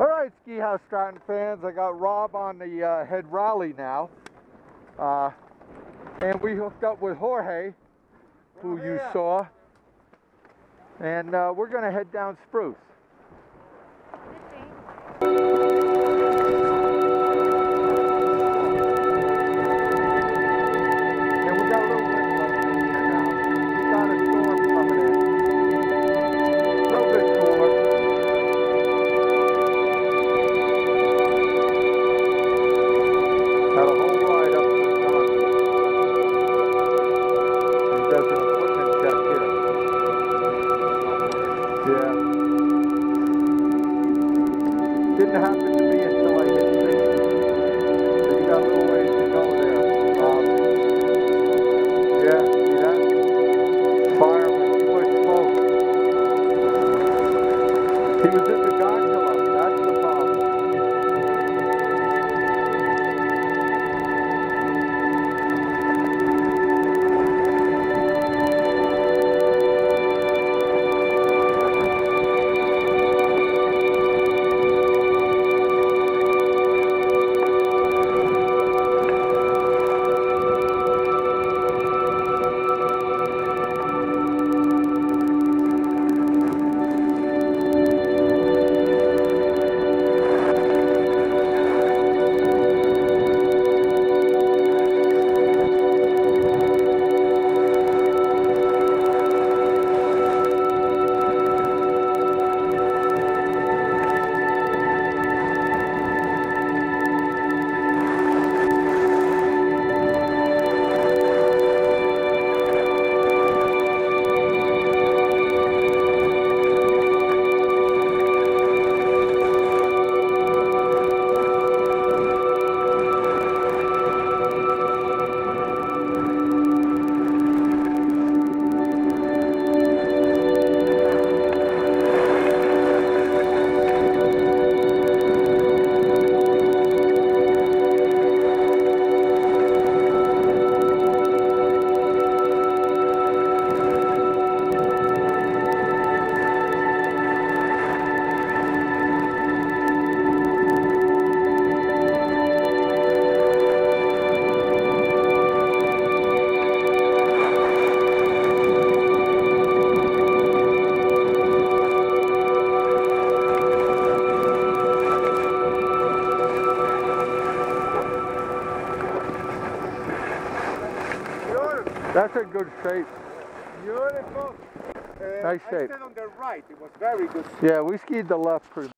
All right, Ski Haus Stratton fans, I got Rob on the uh, head rally now. Uh, and we hooked up with Jorge, who you saw. And uh, we're going to head down Spruce. Didn't happen to me until I hit. So you got a little ways to go there. Um, yeah, see that? Smoke. He was That's a good shape. Beautiful. Uh, Nice shape. on the right. It was very good. Yeah, we skied the left pretty